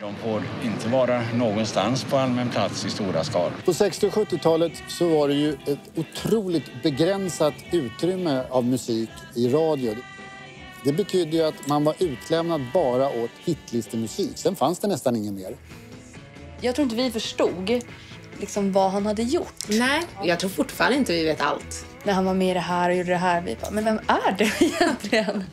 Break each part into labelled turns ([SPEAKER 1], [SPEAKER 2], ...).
[SPEAKER 1] De får inte vara någonstans på allmän plats i stora skaror.
[SPEAKER 2] På 60 och 70-talet så var det ju ett otroligt begränsat utrymme av musik i radio. Det betydde ju att man var utlämnad bara åt hitlistemusik. Sen fanns det nästan ingen mer.
[SPEAKER 3] Jag tror inte vi förstod liksom vad han hade gjort.
[SPEAKER 4] Nej, jag tror fortfarande inte vi vet allt.
[SPEAKER 3] När han var med i det här och gjorde det här. Vi bara, men vem är det egentligen?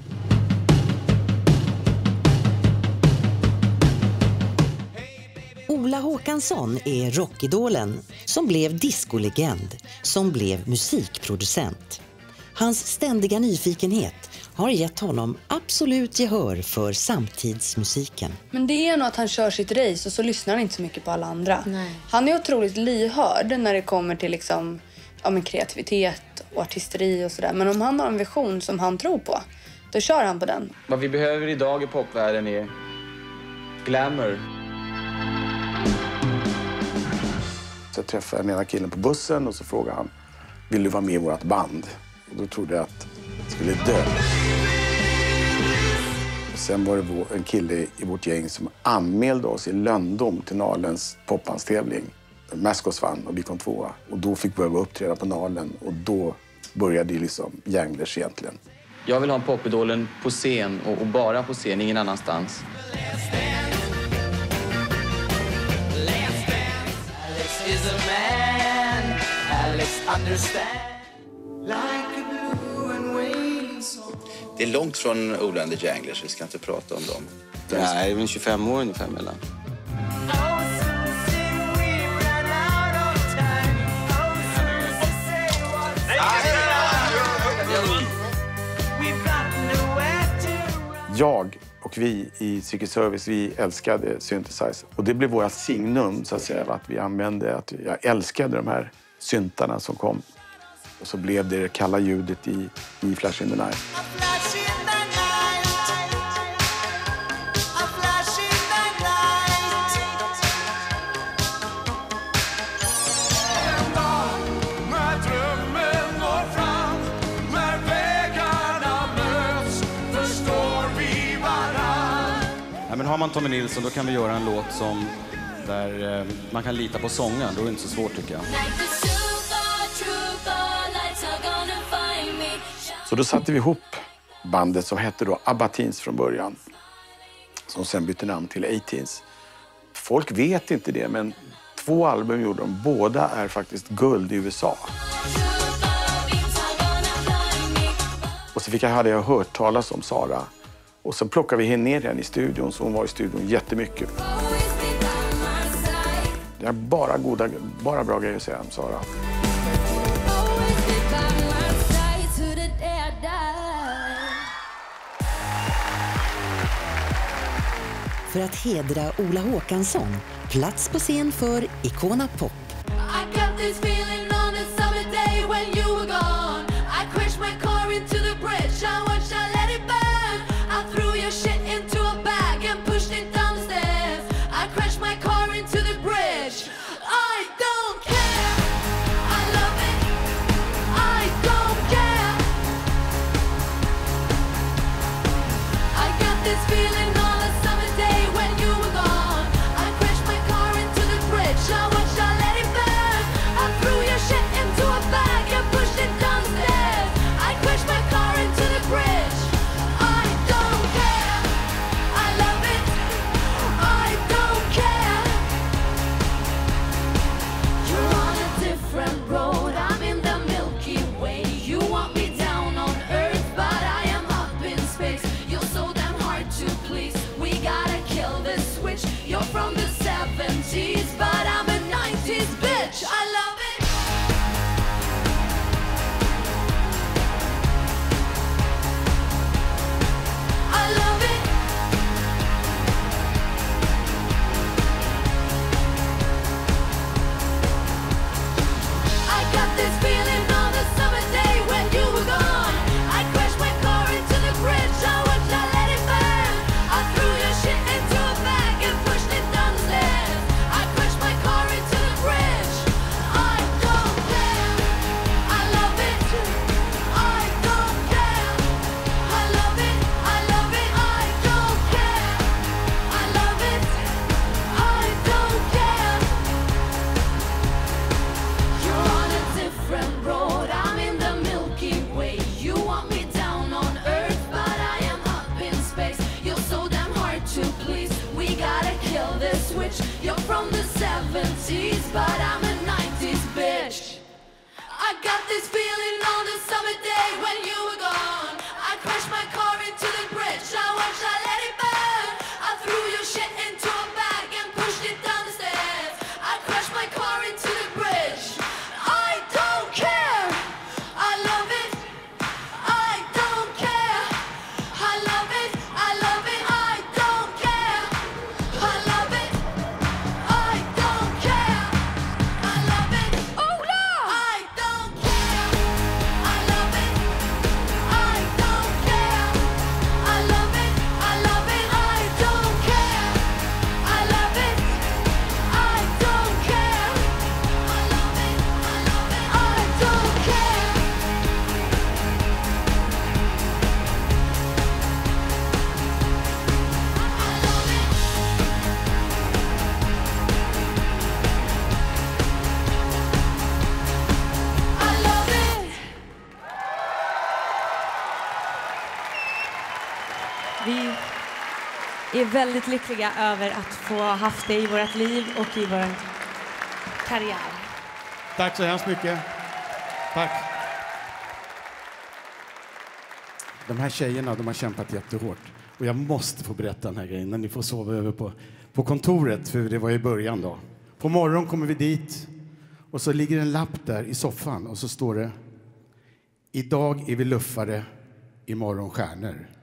[SPEAKER 5] Ola Håkansson är rockidolen som blev diskolegend, som blev musikproducent. Hans ständiga nyfikenhet har gett honom absolut gehör för samtidsmusiken.
[SPEAKER 3] Men det är nog att han kör sitt race och så lyssnar han inte så mycket på alla andra.
[SPEAKER 4] Nej.
[SPEAKER 3] Han är otroligt lyhörd när det kommer till liksom, ja, men kreativitet och artisteri och sådär. Men om han har en vision som han tror på, då kör han på den.
[SPEAKER 6] Vad vi behöver idag i popvärlden är glamour.
[SPEAKER 7] Så jag träffade den ena killen på bussen och så frågade han, vill du vara med i vårt band? Och då trodde jag att jag skulle dö. Och sen var det en kille i vårt gäng som anmälde oss i lönndom till Nalens popbandstävling. Mascos vann och vi kom tvåa. Och då fick vi börja uppträda på Nalen och då började liksom Janglers egentligen.
[SPEAKER 6] Jag vill ha popidolen på scen och, och bara på scen, ingen annanstans.
[SPEAKER 8] Det är långt från Ola and the Janglers, vi ska inte prata om dem.
[SPEAKER 6] Nej, det är 25 år ungefär mellan.
[SPEAKER 7] Jag och vi i Secret Service, vi älskade synthesizer. Och det blev våra signum, så att säga, att vi använde, att jag älskade de här syntarna som kom. Och så blev det det kalla ljudet i, i Flash in the Night.
[SPEAKER 9] Men har man Tommy Nilsson då kan vi göra en låt som där eh, man kan lita på sången. Då är det inte så svårt tycker jag.
[SPEAKER 7] Så då satte vi ihop bandet som hette då ABBA Teens från början. Som sen bytte namn till A-Teens. Folk vet inte det, men två album gjorde de. Båda är faktiskt guld i USA. Och så fick jag, hade jag hört talas om Sara. Och så plockade vi ner henne i studion, så hon var i studion jättemycket. Det är bara, goda, bara bra grejer att säga om Sara.
[SPEAKER 5] För att hedra Ola Håkansson, plats på scen för Icona Pop.
[SPEAKER 10] You're
[SPEAKER 5] from the 70s, but I'm a 90s bitch. I got this feeling on a summer day when you were gone.
[SPEAKER 11] Vi är väldigt lyckliga över att få ha haft dig i vårt liv och i vår karriär.
[SPEAKER 12] Tack så hemskt mycket. Tack. De här tjejerna de har kämpat jättehårt. Och jag måste få berätta den här grejen när ni får sova över på, på kontoret, för det var i början då. På morgonen kommer vi dit och så ligger en lapp där i soffan och så står det Idag är vi luffare, imorgon stjärnor.